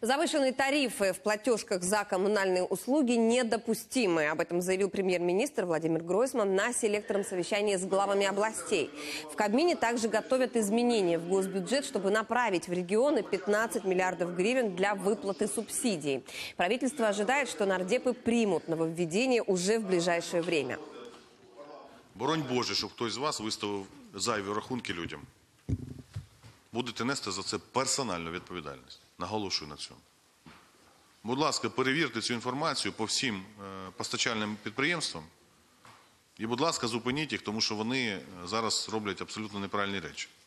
Завышенные тарифы в платежках за коммунальные услуги недопустимы. Об этом заявил премьер-министр Владимир Гройсман на селекторном совещании с главами областей. В Кабмине также готовят изменения в госбюджет, чтобы направить в регионы 15 миллиардов гривен для выплаты субсидий. Правительство ожидает, что нардепы примут нововведение уже в ближайшее время. Боронь Боже, щоб хтось з вас виставив зайві рахунки людям. Будете нести за це персональну відповідальність. Наголошую на цьому. Будь ласка, перевірте цю інформацію по всім е, постачальним підприємствам. І, будь ласка, зупиніть їх, тому що вони е, зараз роблять абсолютно неправильні речі.